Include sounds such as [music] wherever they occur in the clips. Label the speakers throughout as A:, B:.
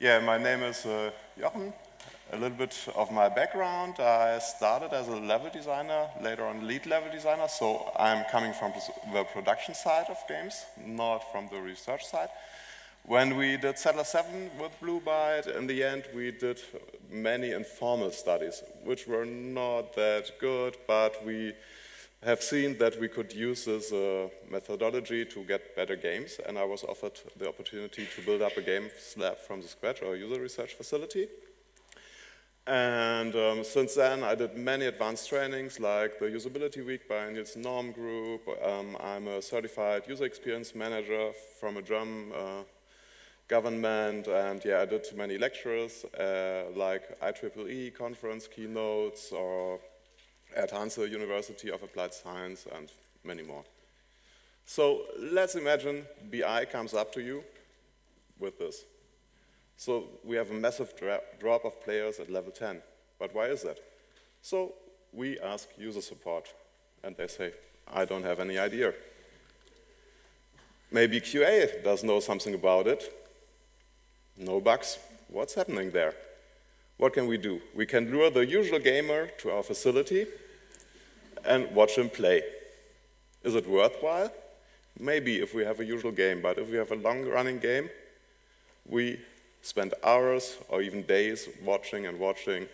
A: Yeah, my name is uh, Jochen. A little bit of my background. I started as a level designer, later on lead level designer, so I'm coming from the production side of games, not from the research side. When we did Settler 7 with Blue Byte, in the end we did many informal studies, which were not that good, but we have seen that we could use this uh, methodology to get better games, and I was offered the opportunity to build up a game lab from the scratch, or user research facility. And um, since then, I did many advanced trainings, like the Usability Week by Nielsen Norman Group. Um, I'm a certified user experience manager from a German uh, government, and yeah, I did many lectures, uh, like IEEE conference keynotes, or at Hanze University of Applied Science, and many more. So let's imagine BI comes up to you with this. So we have a massive drop of players at level 10. But why is that? So we ask user support, and they say, I don't have any idea. Maybe QA does know something about it. No bugs. What's happening there? What can we do? We can lure the usual gamer to our facility and watch him play. Is it worthwhile? Maybe if we have a usual game, but if we have a long-running game, we spend hours or even days watching and watching,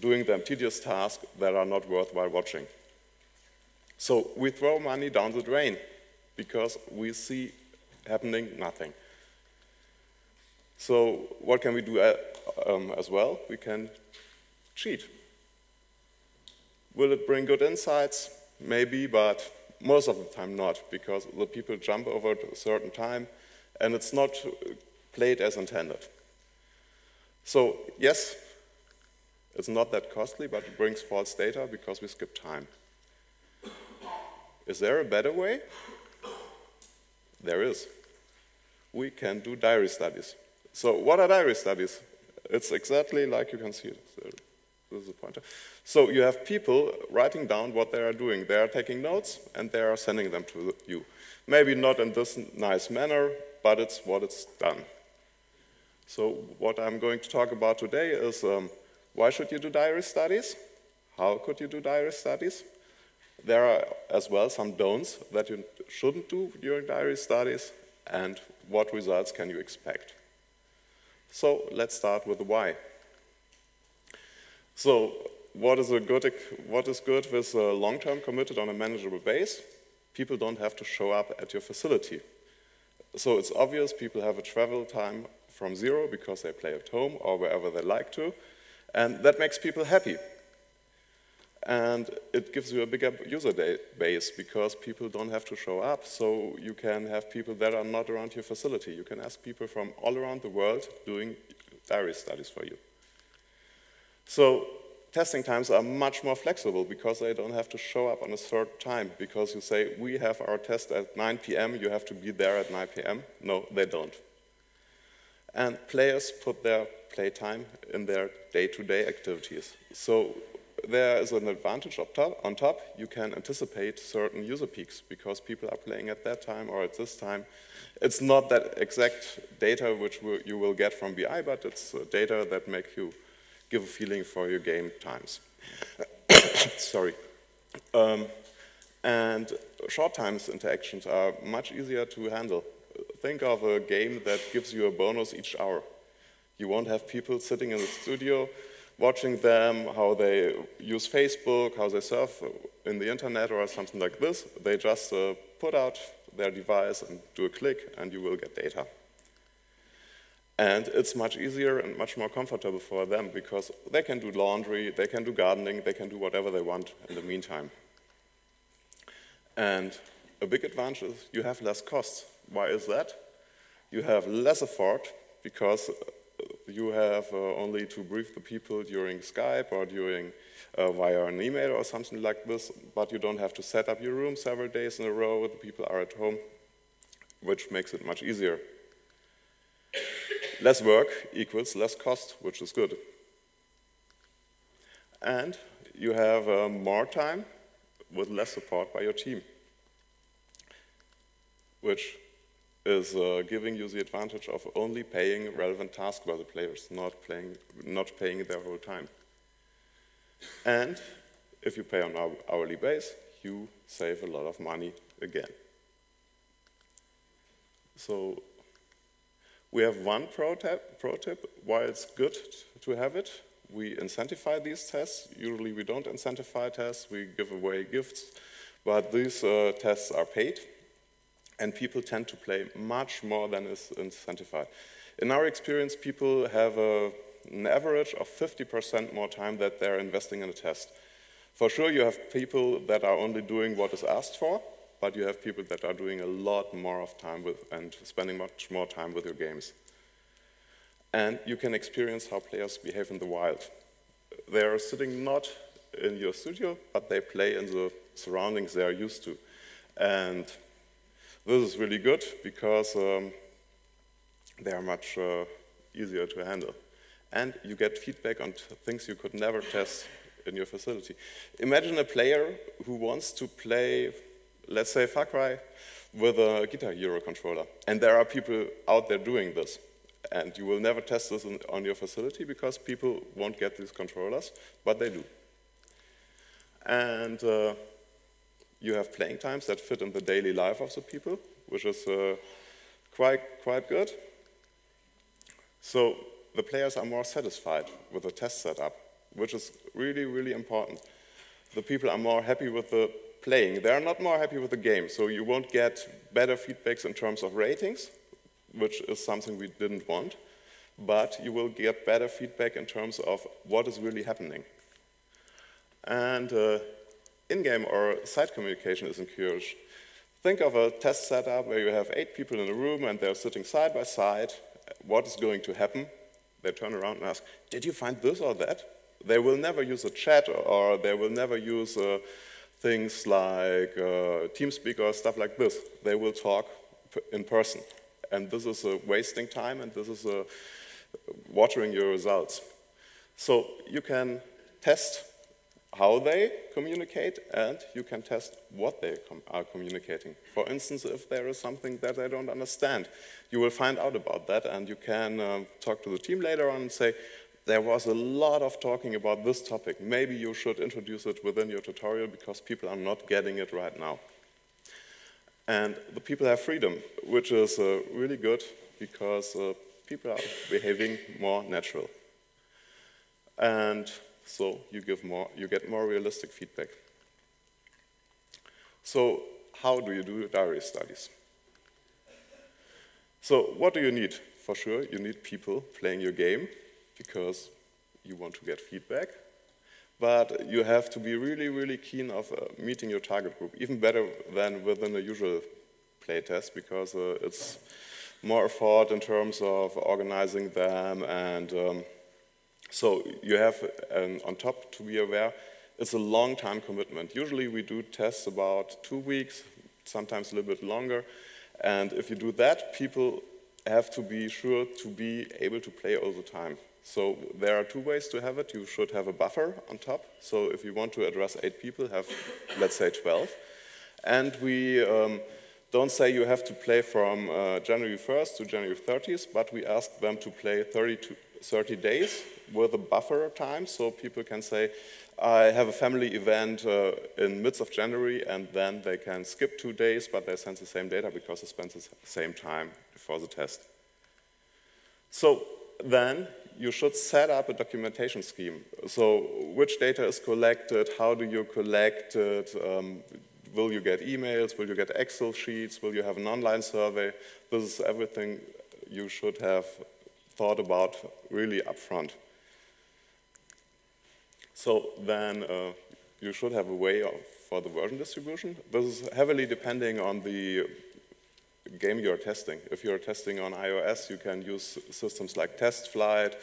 A: doing them tedious tasks that are not worthwhile watching. So we throw money down the drain because we see happening nothing. So what can we do uh, um, as well? We can cheat. Will it bring good insights? Maybe, but most of the time not, because the people jump over a certain time and it's not played as intended. So yes, it's not that costly, but it brings false data because we skip time. Is there a better way? There is. We can do diary studies. So what are diary studies? It's exactly like you can see it. So this is a pointer. So you have people writing down what they are doing. They are taking notes and they are sending them to you. Maybe not in this nice manner, but it's what it's done. So what I'm going to talk about today is um, why should you do diary studies? How could you do diary studies? There are as well some don'ts that you shouldn't do during diary studies and what results can you expect. So let's start with the why. So what is, good, what is good with a long-term committed on a manageable base? People don't have to show up at your facility. So it's obvious people have a travel time from zero because they play at home or wherever they like to. And that makes people happy. And it gives you a bigger user base because people don't have to show up. So you can have people that are not around your facility. You can ask people from all around the world doing diary studies for you. So testing times are much more flexible because they don't have to show up on a certain time because you say, we have our test at 9 p.m., you have to be there at 9 p.m. No, they don't. And players put their playtime in their day-to-day -day activities. So there is an advantage on top. You can anticipate certain user peaks because people are playing at that time or at this time. It's not that exact data which you will get from BI, but it's data that make you give a feeling for your game times. [coughs] Sorry. Um, and short times interactions are much easier to handle think of a game that gives you a bonus each hour. You won't have people sitting in the studio watching them, how they use Facebook, how they surf in the internet or something like this. They just uh, put out their device and do a click and you will get data. And it's much easier and much more comfortable for them because they can do laundry, they can do gardening, they can do whatever they want in the meantime. And a big advantage is you have less costs. Why is that? You have less effort because you have uh, only to brief the people during Skype or during uh, via an email or something like this, but you don't have to set up your room several days in a row, the people are at home, which makes it much easier. less work equals less cost, which is good. And you have uh, more time with less support by your team, which is uh, giving you the advantage of only paying relevant tasks by the players, not, playing, not paying their whole time. And if you pay on an hourly base, you save a lot of money again. So we have one pro tip, pro tip why it's good to have it. We incentivize these tests. Usually we don't incentivize tests, we give away gifts, but these uh, tests are paid and people tend to play much more than is incentivized. In our experience, people have a, an average of 50% more time that they're investing in a test. For sure, you have people that are only doing what is asked for, but you have people that are doing a lot more of time with and spending much more time with your games. And you can experience how players behave in the wild. They are sitting not in your studio, but they play in the surroundings they are used to. And this is really good because um, they are much uh, easier to handle. And you get feedback on things you could never test in your facility. Imagine a player who wants to play, let's say Far Cry, with a Guitar Hero controller. And there are people out there doing this. And you will never test this on your facility because people won't get these controllers, but they do. And uh, you have playing times that fit in the daily life of the people, which is uh, quite, quite good. So the players are more satisfied with the test setup, which is really, really important. The people are more happy with the playing. They are not more happy with the game, so you won't get better feedbacks in terms of ratings, which is something we didn't want, but you will get better feedback in terms of what is really happening. And uh, in-game or side communication is encouraged. Think of a test setup where you have eight people in a room and they're sitting side by side. What is going to happen? They turn around and ask, did you find this or that? They will never use a chat or they will never use uh, things like uh, TeamSpeak or stuff like this. They will talk in person. And this is uh, wasting time and this is uh, watering your results. So you can test how they communicate and you can test what they com are communicating. For instance, if there is something that they don't understand, you will find out about that and you can uh, talk to the team later on and say, there was a lot of talking about this topic. Maybe you should introduce it within your tutorial because people are not getting it right now. And the people have freedom, which is uh, really good because uh, people are behaving more natural. And so you, give more, you get more realistic feedback. So how do you do diary studies? So what do you need? For sure, you need people playing your game because you want to get feedback. But you have to be really, really keen of uh, meeting your target group, even better than within a usual playtest because uh, it's more effort in terms of organizing them and um, so you have um, on top to be aware, it's a long time commitment. Usually we do tests about two weeks, sometimes a little bit longer. And if you do that, people have to be sure to be able to play all the time. So there are two ways to have it. You should have a buffer on top. So if you want to address eight people, have, let's say, 12. And we um, don't say you have to play from uh, January 1st to January 30th, but we ask them to play 30, to 30 days with a buffer time, so people can say, I have a family event uh, in midst of January, and then they can skip two days, but they send the same data because they spent the same time before the test. So then you should set up a documentation scheme. So which data is collected, how do you collect it, um, will you get emails, will you get Excel sheets, will you have an online survey? This is everything you should have thought about really upfront. So then uh, you should have a way of, for the version distribution. This is heavily depending on the game you're testing. If you're testing on iOS, you can use systems like TestFlight.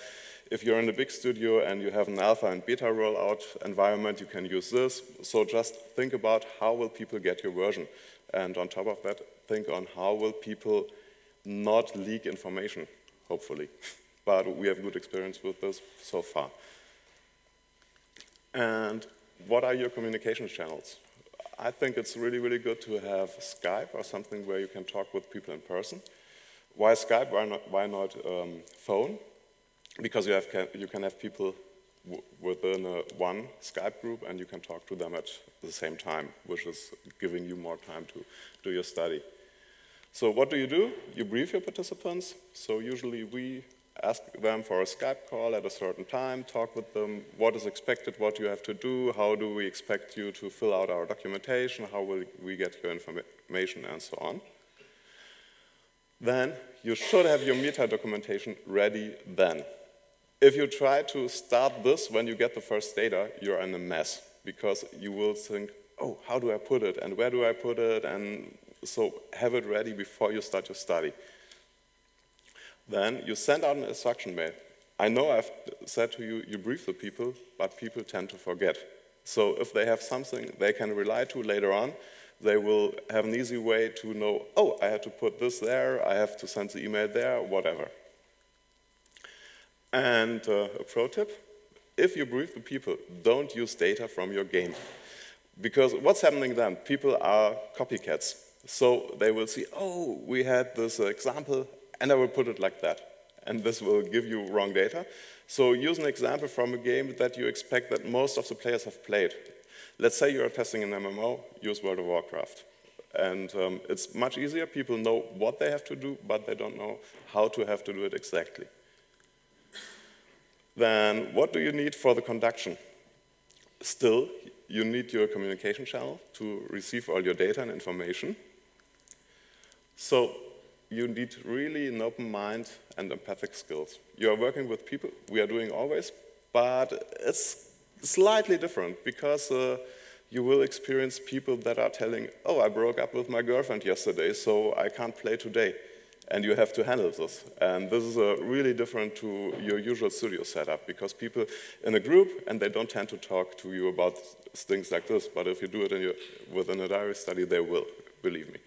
A: If you're in a big studio and you have an alpha and beta rollout environment, you can use this. So just think about how will people get your version. And on top of that, think on how will people not leak information, hopefully. [laughs] but we have good experience with this so far. And what are your communication channels? I think it's really, really good to have Skype or something where you can talk with people in person. Why Skype? Why not, why not um, phone? Because you, have, you can have people within a, one Skype group and you can talk to them at the same time, which is giving you more time to do your study. So what do you do? You brief your participants. So usually we ask them for a Skype call at a certain time, talk with them, what is expected, what you have to do, how do we expect you to fill out our documentation, how will we get your information, and so on. Then you should have your meta documentation ready then. If you try to start this when you get the first data, you're in a mess because you will think, oh, how do I put it and where do I put it? And so have it ready before you start your study. Then you send out an instruction mail. I know I've said to you, you brief the people, but people tend to forget. So if they have something they can rely to later on, they will have an easy way to know, oh, I had to put this there, I have to send the email there, whatever. And uh, a pro tip, if you brief the people, don't use data from your game. Because what's happening then? People are copycats. So they will see, oh, we had this example, and I will put it like that. And this will give you wrong data. So use an example from a game that you expect that most of the players have played. Let's say you're testing an MMO, use World of Warcraft. And um, it's much easier. People know what they have to do, but they don't know how to have to do it exactly. Then what do you need for the conduction? Still, you need your communication channel to receive all your data and information. So you need really an open mind and empathic skills. You are working with people, we are doing always, but it's slightly different because uh, you will experience people that are telling, oh, I broke up with my girlfriend yesterday, so I can't play today. And you have to handle this. And this is uh, really different to your usual studio setup because people in a group and they don't tend to talk to you about things like this. But if you do it your, within a diary study, they will, believe me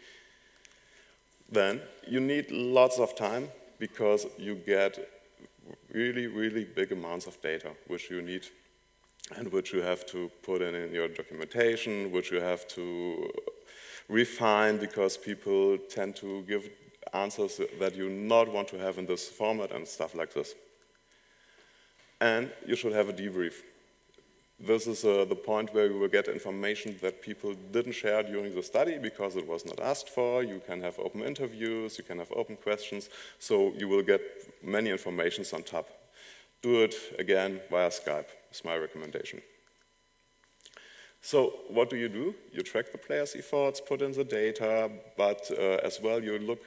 A: then you need lots of time because you get really, really big amounts of data which you need and which you have to put in in your documentation, which you have to refine because people tend to give answers that you not want to have in this format and stuff like this. And you should have a debrief. This is uh, the point where you will get information that people didn't share during the study because it was not asked for. You can have open interviews, you can have open questions, so you will get many informations on top. Do it again via Skype, is my recommendation. So what do you do? You track the players' efforts, put in the data, but uh, as well you look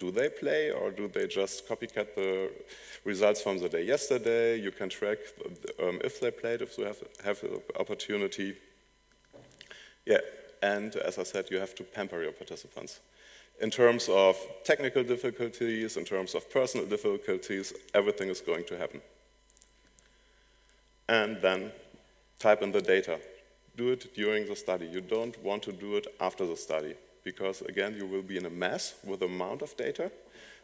A: do they play or do they just copycat the results from the day yesterday? You can track um, if they played, if you have, have the opportunity. Yeah, and as I said, you have to pamper your participants. In terms of technical difficulties, in terms of personal difficulties, everything is going to happen. And then type in the data. Do it during the study. You don't want to do it after the study because again, you will be in a mess with the amount of data.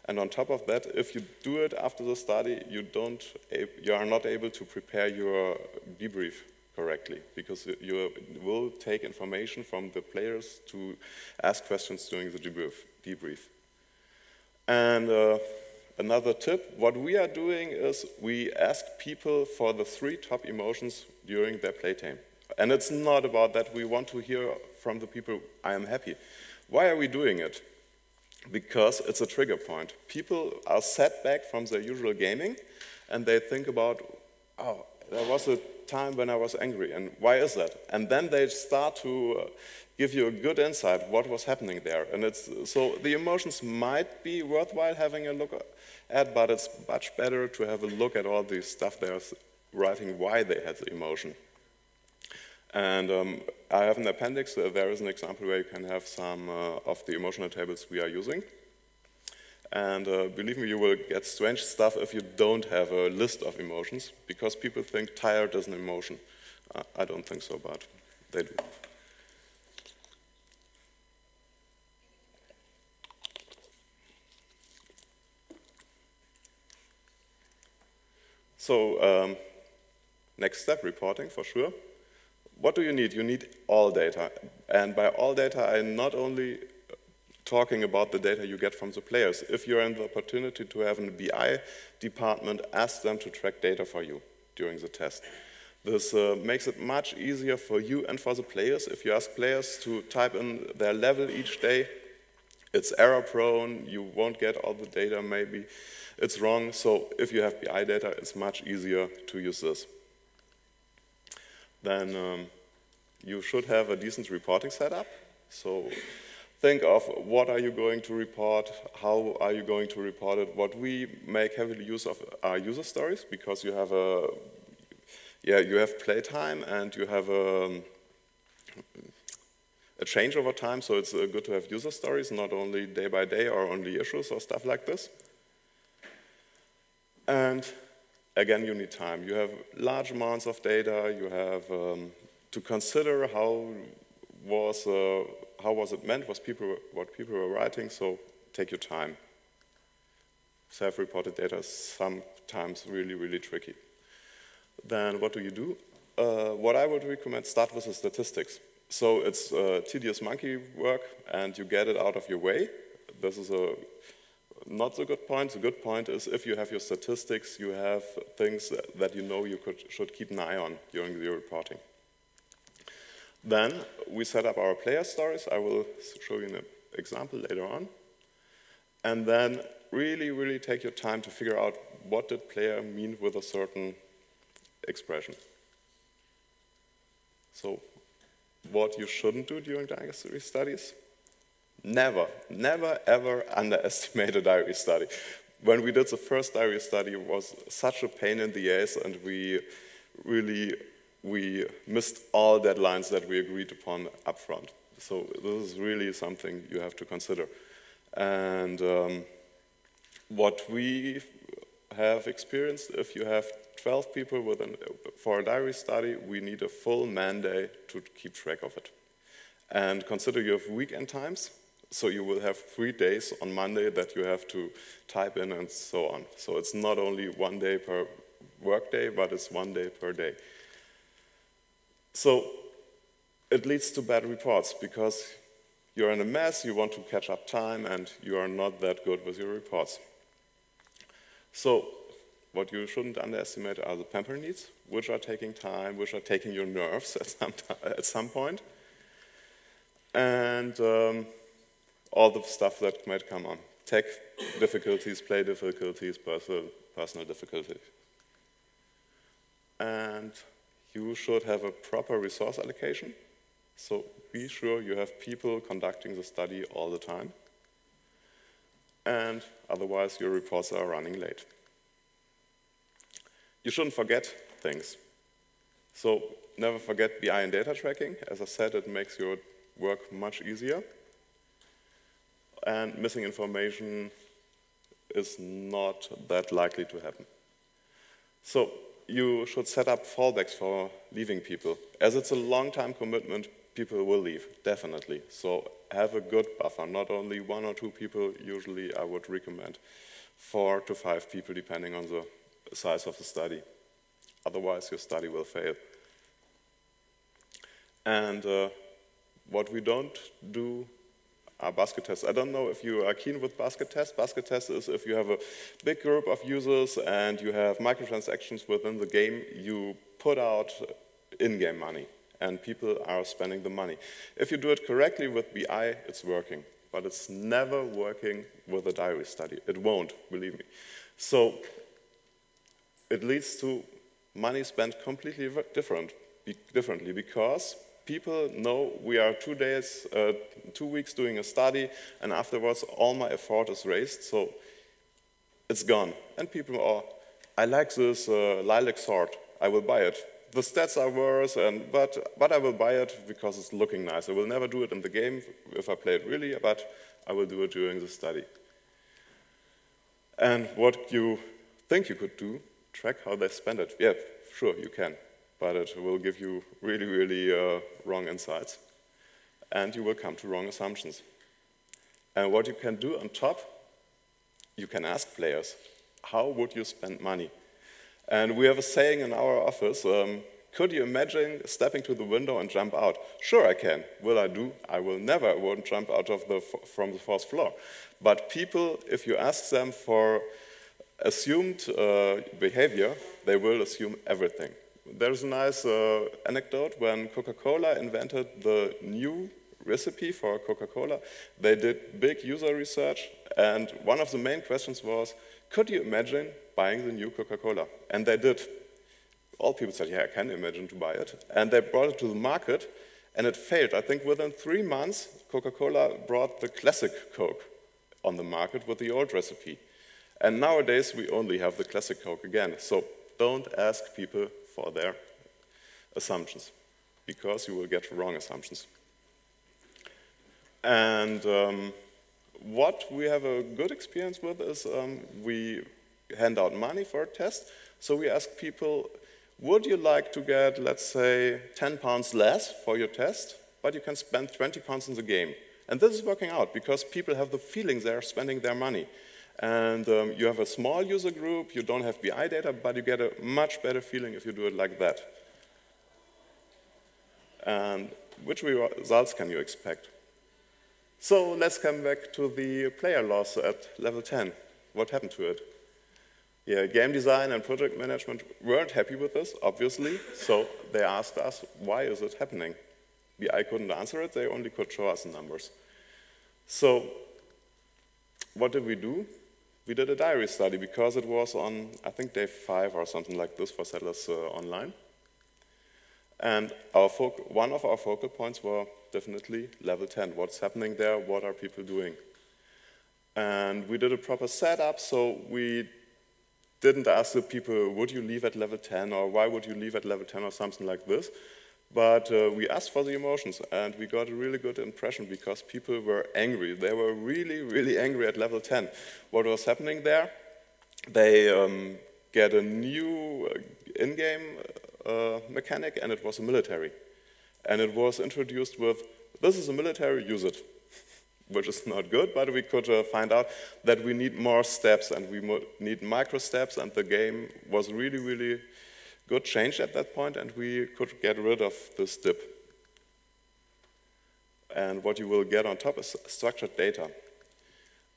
A: And on top of that, if you do it after the study, you, don't, you are not able to prepare your debrief correctly because you will take information from the players to ask questions during the debrief. debrief. And uh, another tip, what we are doing is we ask people for the three top emotions during their playtime. And it's not about that we want to hear from the people, I am happy. Why are we doing it? Because it's a trigger point. People are set back from their usual gaming and they think about, oh, there was a time when I was angry, and why is that? And then they start to uh, give you a good insight what was happening there. And it's so the emotions might be worthwhile having a look at, but it's much better to have a look at all the stuff they're writing why they had the emotion. And um, I have an appendix. Uh, there is an example where you can have some uh, of the emotional tables we are using. And uh, believe me, you will get strange stuff if you don't have a list of emotions, because people think tired is an emotion. Uh, I don't think so, but they do. So, um, next step, reporting for sure what do you need? You need all data. And by all data, I'm not only talking about the data you get from the players. If you're in the opportunity to have a BI department, ask them to track data for you during the test. This uh, makes it much easier for you and for the players. If you ask players to type in their level each day, it's error prone, you won't get all the data maybe, it's wrong. So if you have BI data, it's much easier to use this. Then um, you should have a decent reporting setup. So think of what are you going to report, how are you going to report it. What we make heavily use of are user stories because you have a yeah, you have playtime and you have a, a change over time, so it's uh, good to have user stories, not only day by day or only issues or stuff like this. And again, you need time. You have large amounts of data, you have um, to consider how was, uh, how was it meant, was people, what people were writing, so take your time. Self-reported data is sometimes really, really tricky then what do you do? Uh, what I would recommend, start with the statistics. So it's uh, tedious monkey work, and you get it out of your way. This is a not the good point. The good point is if you have your statistics, you have things that you know you could, should keep an eye on during the reporting. Then we set up our player stories. I will show you an example later on. And then really, really take your time to figure out what did player mean with a certain expression. So what you shouldn't do during diary studies? Never, never, ever underestimate a diary study. When we did the first diary study, it was such a pain in the ass, and we really we missed all deadlines that we agreed upon upfront. So this is really something you have to consider. And um, what we have experienced, if you have 12 people within, for a diary study, we need a full mandate to keep track of it. And consider you have weekend times, so you will have three days on Monday that you have to type in and so on. So it's not only one day per workday, but it's one day per day. So it leads to bad reports because you're in a mess, you want to catch up time, and you are not that good with your reports. So what you shouldn't underestimate are the pamper needs, which are taking time, which are taking your nerves at some, at some point, and um, all the stuff that might come on. Tech difficulties, play difficulties, personal, personal difficulties. And you should have a proper resource allocation. So be sure you have people conducting the study all the time. And otherwise, your reports are running late. You shouldn't forget things. So never forget BI and data tracking. As I said, it makes your work much easier. And missing information is not that likely to happen. So you should set up fallbacks for leaving people. As it's a long-time commitment, people will leave, definitely. So have a good buffer, not only one or two people, usually I would recommend four to five people, depending on the size of the study. Otherwise, your study will fail. And uh, what we don't do basket tests. I don't know if you are keen with basket tests. Basket tests is if you have a big group of users and you have microtransactions within the game, you put out in-game money and people are spending the money. If you do it correctly with BI, it's working, but it's never working with a diary study. It won't, believe me. So it leads to money spent completely different, differently because people know we are two days, uh, two weeks doing a study, and afterwards all my effort is raised, so it's gone. And people are, I like this uh, lilac sword, I will buy it. The stats are worse, and, but, but I will buy it because it's looking nice. I will never do it in the game if I play it really, but I will do it during the study. And what you think you could do track how they spend it. Yeah, sure, you can, but it will give you really, really uh, wrong insights. And you will come to wrong assumptions. And what you can do on top, you can ask players, how would you spend money? And we have a saying in our office, um, Could you imagine stepping to the window and jump out? Sure, I can. Will I do? I will never. I won't jump out of the, from the fourth floor. But people, if you ask them for assumed uh, behavior, they will assume everything. There's a nice uh, anecdote when Coca-Cola invented the new recipe for Coca-Cola. They did big user research, and one of the main questions was, could you imagine buying the new Coca-Cola? And they did. All people said, yeah, I can imagine to buy it. And they brought it to the market, and it failed. I think within three months, Coca-Cola brought the classic Coke on the market with the old recipe. And nowadays, we only have the classic Coke again. So don't ask people for their assumptions, because you will get wrong assumptions. And um, what we have a good experience with is um, we hand out money for a test. So we ask people, would you like to get, let's say, 10 pounds less for your test, but you can spend 20 pounds in the game? And this is working out because people have the feeling they're spending their money. And um, you have a small user group, you don't have BI data, but you get a much better feeling if you do it like that. And which results can you expect? So let's come back to the player loss at level 10. What happened to it? Yeah, game design and project management weren't happy with this, obviously, so they asked us, why is it happening? BI couldn't answer it, they only could show us the numbers. So what did we do? We did a diary study because it was on, I think, day five or something like this for Settlers uh, Online. And our one of our focal points were definitely level 10. What's happening there? What are people doing? And we did a proper setup, so we didn't ask the people, would you leave at level 10, or why would you leave at level 10, or something like this. But uh, we asked for the emotions, and we got a really good impression because people were angry. They were really, really angry at level 10. What was happening there? They um, get a new uh, in-game uh, mechanic, and it was a military. And it was introduced with, this is a military, use it. [laughs] Which is not good, but we could uh, find out that we need more steps and we need micro steps, and the game was really, really good change at that point, and we could get rid of this dip. And what you will get on top is structured data.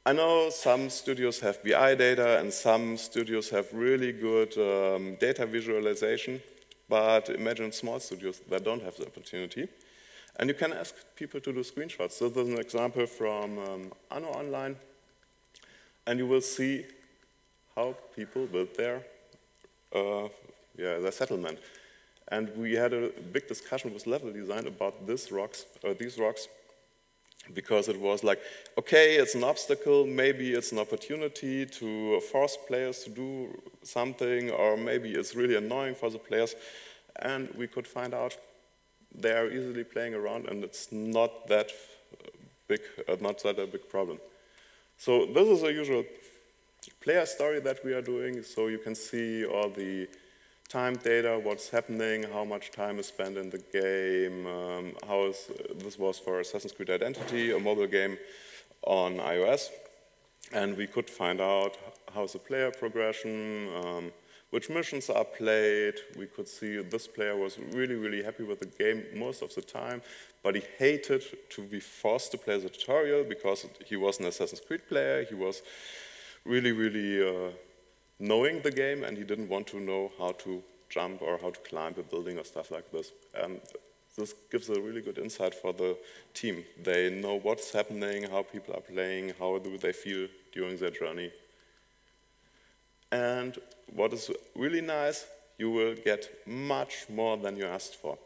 A: I know some studios have BI data and some studios have really good um, data visualization. But imagine small studios that don't have the opportunity. And you can ask people to do screenshots. So this is an example from um, Anno Online. And you will see how people build their, uh, yeah, their settlement. And we had a big discussion with level design about this rocks, uh, these rocks because it was like, okay, it's an obstacle, maybe it's an opportunity to force players to do something, or maybe it's really annoying for the players, and we could find out they are easily playing around and it's not that big, uh, not that a big problem. So this is a usual player story that we are doing, so you can see all the time data, what's happening, how much time is spent in the game, um, how is, this was for Assassin's Creed Identity, a mobile game on iOS. And we could find out how's the player progression, um, which missions are played. We could see this player was really, really happy with the game most of the time, but he hated to be forced to play the tutorial because he was an Assassin's Creed player. He was really, really uh, knowing the game and he didn't want to know how to jump or how to climb a building or stuff like this. And this gives a really good insight for the team. They know what's happening, how people are playing, how do they feel during their journey. And what is really nice, you will get much more than you asked for.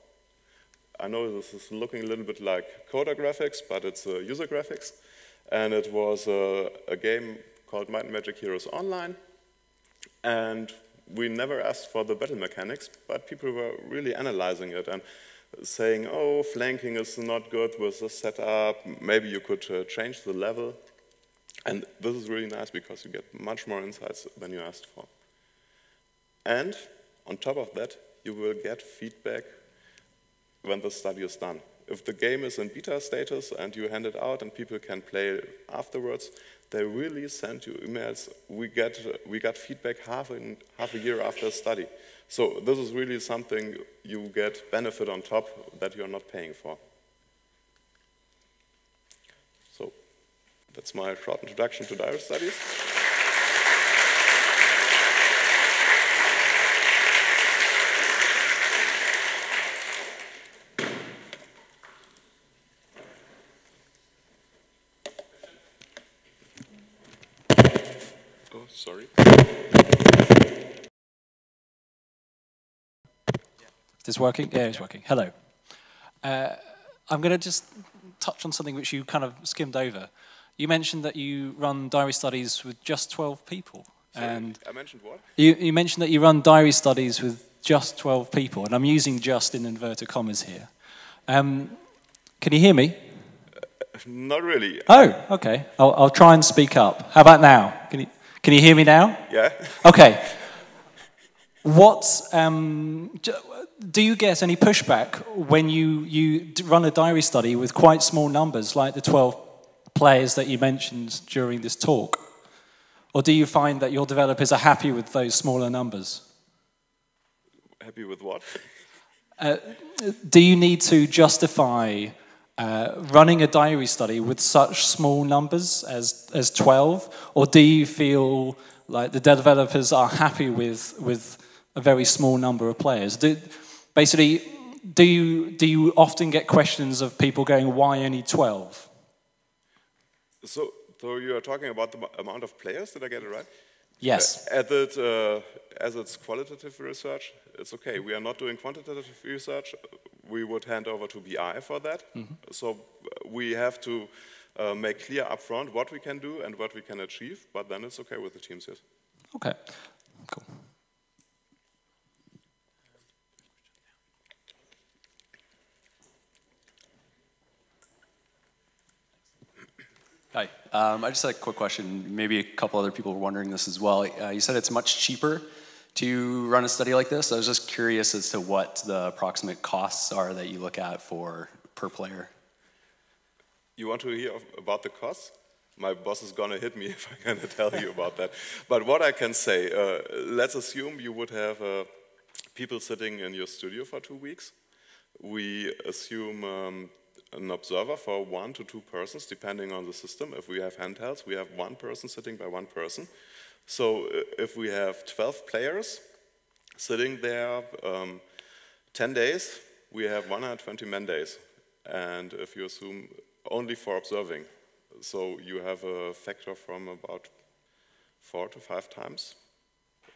A: I know this is looking a little bit like coder graphics, but it's uh, user graphics. And it was uh, a game called Might and Magic Heroes Online. And we never asked for the battle mechanics, but people were really analyzing it and saying, oh, flanking is not good with the setup, maybe you could uh, change the level. And this is really nice because you get much more insights than you asked for. And on top of that, you will get feedback when the study is done. If the game is in beta status and you hand it out and people can play afterwards, they really send you emails. We get, we got feedback half, in, half a year after study. So this is really something you get benefit on top that you're not paying for. So that's my short introduction to diary studies.
B: This working? Yeah, it's working. Hello. Uh, I'm going to just touch on something which you kind of skimmed over. You mentioned that you run diary studies with just 12 people.
A: Sorry,
B: and
A: I mentioned what?
B: you, you mentioned that you run diary studies with just 12 people, and I'm using just in inverted commas here. Um, can you hear me?
A: Not really.
B: Oh, okay. I'll, I'll try and speak up. How about now? Can you, can you hear me now?
A: Yeah.
B: Okay. What um, do you get any pushback when you, you run a diary study with quite small numbers, like the 12 players that you mentioned during this talk? Or do you find that your developers are happy with those smaller numbers?
A: Happy with what?
B: Do you need to justify uh, running a diary study with such small numbers as, as 12? Or do you feel like the developers are happy with, with a very small number of players? Do, basically, do you, do you often get questions of people going, why only 12?
A: So, so you are talking about the amount of players, did I get it right?
B: Yes.
A: As, it, uh, as it's qualitative research, it's okay. We are not doing quantitative research. We would hand over to BI for that. So uh, we have to uh, make clear upfront what we can do and what we can achieve, but then it's okay with the teams, yes.
B: Okay. Cool.
C: Hi. Um, I just had a quick question. Maybe a couple other people were wondering this as well. Uh, you said it's much cheaper to run a study like this. I was just curious as to what the approximate costs are that you look at for per player.
A: You want to hear about the costs? My boss is gonna hit me [laughs] if I'm gonna tell you about that. But what I can say, uh, let's assume you would have uh, people sitting in your studio for two weeks. We assume um, an observer for one to two persons, depending on the system. If we have handhelds, we have one person sitting by one person. So uh, if we have 12 players sitting there um, 10 days, we have 120 man days. And if you assume only for observing, so you have a factor from about four to five times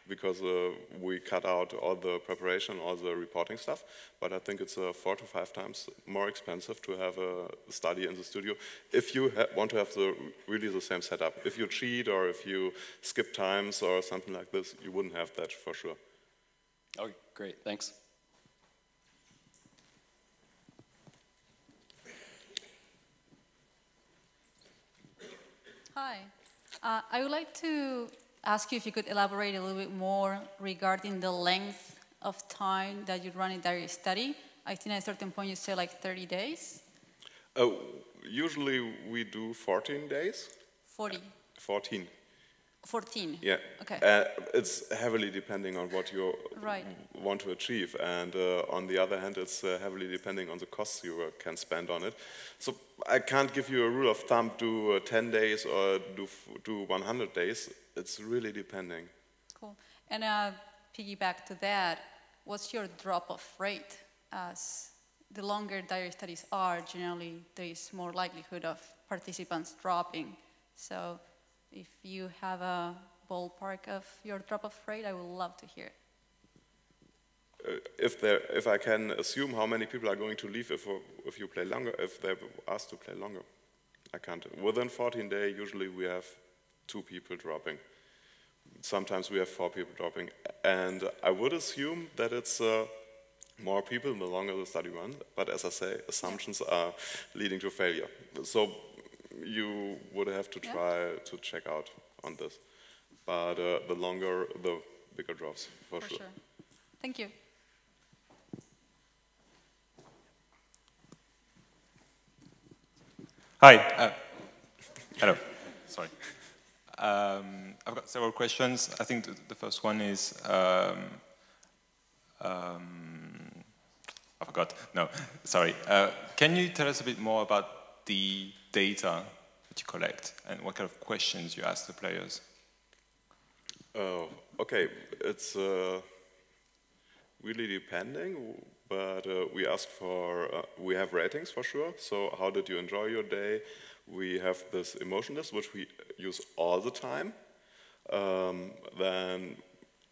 A: because uh, we cut out all the preparation, all the reporting stuff. But I think it's uh, four to five times more expensive to have a study in the studio if you ha- want to have the really the same setup. If you cheat or if you skip times or something like this, you wouldn't have that for sure.
C: Oh, great. Thanks.
D: Hi. Uh, I would like to ask you if you could elaborate a little bit more regarding the length of time that you run a diary study. I think at a certain point you say like 30 days,
A: Uh, usually we do 14 days.
D: 40,
A: 14.
D: 14.
A: Yeah.
D: Okay.
A: Uh, it's heavily depending on what you
D: Right.
A: want to achieve, and uh, on the other hand, it's uh, heavily depending on the costs you uh, can spend on it. So I can't give you a rule of thumb: do uh, 10 days or do f- do 100 days. It's really depending.
D: Cool. And uh, piggyback to that, what's your drop-off rate? As the longer diary studies are, generally there is more likelihood of participants dropping. So if you have a ballpark of your drop-off rate, I would love to hear it.
A: Uh, if there, if I can assume how many people are going to leave if if you play longer, if they're asked to play longer, I can't. Within 14 days, usually we have two people dropping. Sometimes we have four people dropping, and I would assume that it's uh, more people the longer the study runs. But as I say, assumptions are leading to failure. So you would have to
D: Yeah.
A: try to check out on this. But uh, the longer, the bigger drops for,
D: For
A: sure.
D: sure. Thank you.
E: Hi. Uh, hello. Um, I've got several questions. I think the, the first one is, um, um, I forgot. No, sorry. Uh, can you tell us a bit more about the data that you collect and what kind of questions you ask the players?
A: Oh, okay. It's uh, really depending, but uh, we ask for, uh, we have ratings for sure. So how did you enjoy your day? We have this emotion list, which we use all the time. Um, then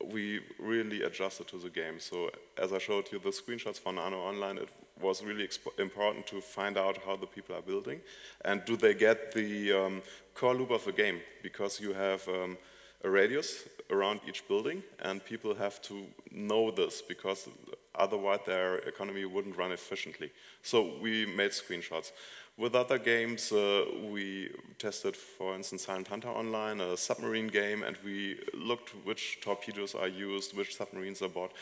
A: we really adjusted to the game. So as I showed you the screenshots for Anno Online, it was really important to find out how the people are building and do they get the um, core loop of the game because you have um, a radius around each building and people have to know this because otherwise their economy wouldn't run efficiently. So we made screenshots. With other games, uh, we tested, for instance, Silent Hunter Online, a submarine game, and we looked which torpedoes are used, which submarines are bought.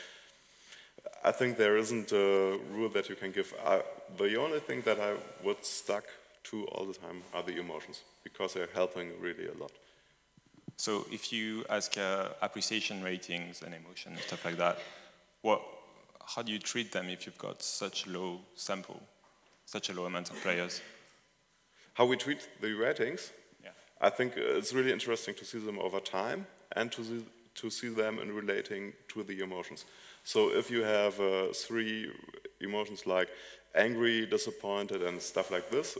A: I think there isn't a rule that you can give. Uh, the only thing that I would stuck to all the time are the emotions, because they're helping really a lot.
E: So if you ask uh, appreciation ratings and emotion stuff like that, what, how do you treat them if you've got such low sample? Such a low amount of players?
A: How we treat the ratings? Yeah. I think it's really interesting to see them over time and to see, to see them in relating to the emotions. So if you have uh, three emotions like angry, disappointed, and stuff like this,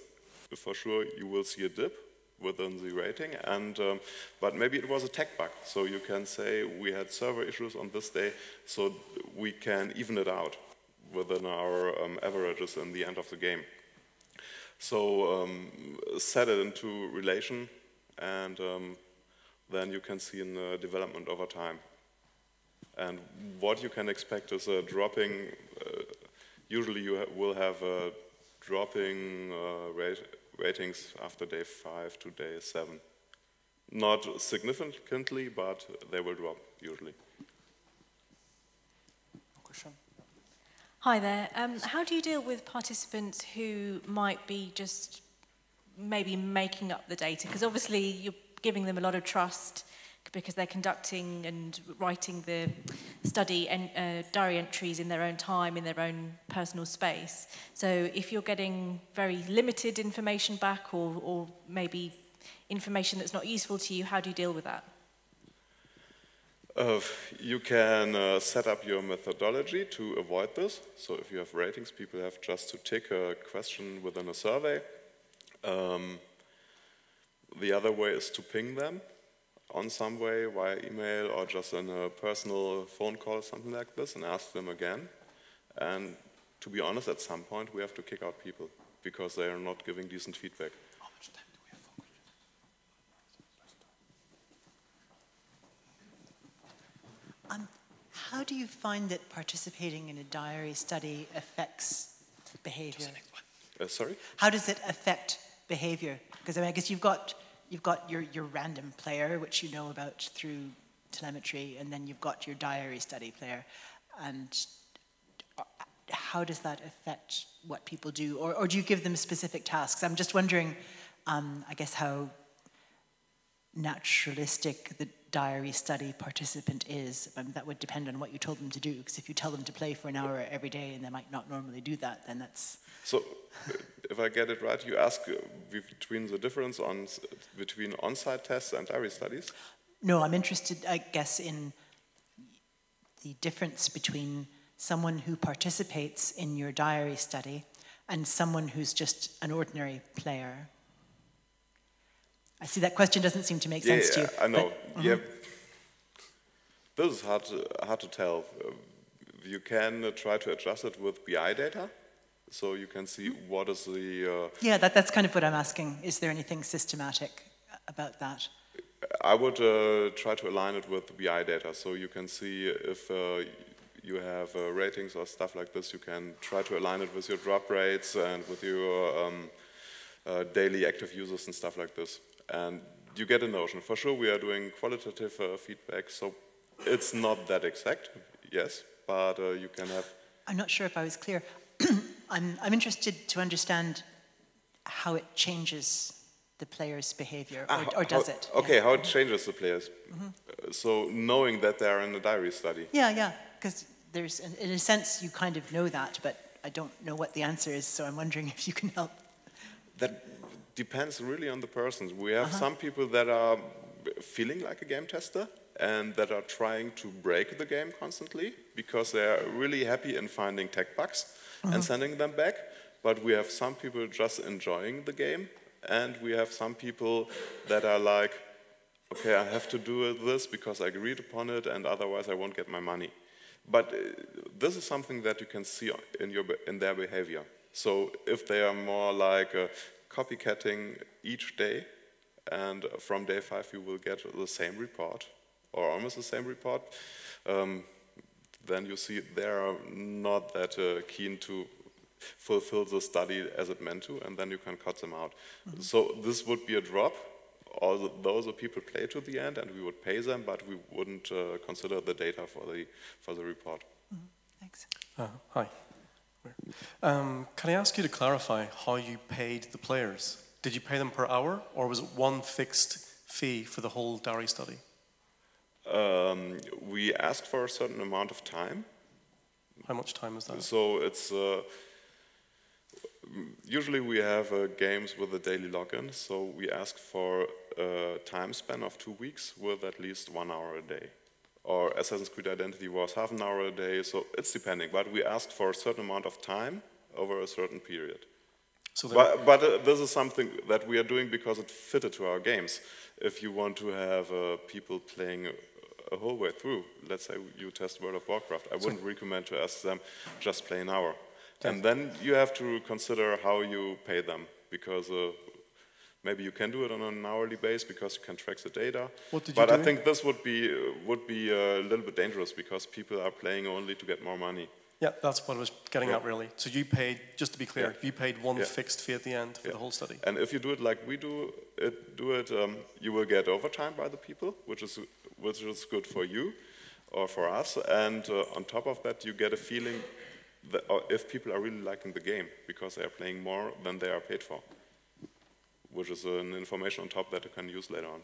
A: for sure you will see a dip within the rating. And um, but maybe it was a tech bug, so you can say we had server issues on this day, so we can even it out within our um, averages in the end of the game. So um, set it into relation and um, then you can see in the development over time. And what you can expect is a dropping, uh, usually you ha will have a dropping uh, rate ratings after day five to day seven. Not significantly, but they will drop usually.
F: Question? Hi there. Um, how do you deal with participants who might be just maybe making up the data? Because obviously you're giving them a lot of trust because they're conducting and writing the study and uh, diary entries in their own time, in their own personal space. So if you're getting very limited information back or, or maybe information that's not useful to you, how do you deal with that?
A: Uh, you can uh, set up your methodology to avoid this. So if you have ratings, people have just to tick a question within a survey. Um, the other way is to ping them on some way via email or just in a personal phone call, or something like this, and ask them again. And to be honest, at some point we have to kick out people because they are not giving decent feedback.
G: Um, how do you find that participating in a diary study affects behavior?
A: Uh, sorry?
G: How does it affect behavior? Because I, mean, I guess you've got, you've got your, your random player, which you know about through telemetry, and then you've got your diary study player. And uh, how does that affect what people do? Or, or do you give them specific tasks? I'm just wondering, um, I guess, how naturalistic the diary study participant is. That would depend on what you told them to do, because if you tell them to play for an hour every day and they might not normally do that, then that's...
A: So, [laughs] if I get it right, you ask uh, between the difference on between on-site tests and diary studies?
G: No, I'm interested, I guess, in the difference between someone who participates in your diary study and someone who's just an ordinary player. I see that question doesn't seem to make
A: yeah,
G: sense to you.
A: I know. But, mm -hmm. Yeah, this is hard to, hard to tell. Uh, you can uh, try to adjust it with BI data, so you can see mm-hmm. what is the. Uh,
G: yeah, that, that's kind of what I'm asking. Is there anything systematic about that?
A: I would uh, try to align it with the BI data, so you can see if uh, you have uh, ratings or stuff like this. You can try to align it with your drop rates and with your um, daily active users and stuff like this and you get a notion. For sure, we are doing qualitative uh, feedback, so it's not that exact, yes, but uh, you can have.
G: I'm not sure if I was clear. [clears throat] I'm, I'm interested to understand how it changes the player's behavior,
A: Ah,
G: or,
A: how-
G: or does
A: how-
G: it?
A: Okay,
G: Yeah.
A: how it changes the players. Uh, So knowing that they're in a diary study.
G: Yeah, yeah, because there's, in, in a sense, you kind of know that, but I don't know what the answer is, so I'm wondering [laughs] if you can help.
A: That depends really on the persons. We have
G: Uh-huh.
A: some people that are feeling like a game tester and that are trying to break the game constantly because they are really happy in finding tech bugs
G: Uh-huh.
A: and sending them back. But we have some people just enjoying the game, and we have some people that are like, okay, I have to do this because I agreed upon it, and otherwise I won't get my money. But uh, this is something that you can see in, your, in their behavior. So if they are more like uh, copycatting each day, and from day five you will get the same report, or almost the same report, um, then you see they are not that uh, keen to fulfill the study as it meant to, and then you can cut them out. So this would be a drop. All the, those are people play to the end, and we would pay them, but we wouldn't uh, consider the data for the for the report.
G: Thanks.
H: Uh, hi. Um, can I ask you to clarify how you paid the players? Did you pay them per hour, or was it one fixed fee for the whole diary study?
A: Um, we ask for a certain amount of time,
H: How much time is that?
A: so it's. Uh, Usually we have uh, games with a daily login, so we ask for a time span of two weeks with at least one hour a day. Or Assassin's Creed Identity was half an hour a day, so it's depending. But we asked for a certain amount of time over a certain period.
H: So
A: But, but uh, this is something that we are doing because it fitted to our games. If you want to have uh, people playing a whole way through, let's say you test World of Warcraft, I wouldn't recommend to ask them just play an hour. And then you have to consider how you pay them because uh, maybe you can do it on an hourly base because you can track the data.
H: What did you
A: but I think this would be uh, would be a little bit dangerous because people are playing only to get more money.
H: yeah, that's what I was getting
A: Yeah.
H: at really. So you paid, just to be clear,
A: Yeah.
H: you paid one
A: Yeah.
H: fixed fee at the end for the whole study.
A: And if you do it like we do it, do it, um, you will get overtime by the people, which is which is good for you or for us. And uh, on top of that, you get a feeling that or if people are really liking the game because they are playing more than they are paid for, which is an information on top that you can use later on.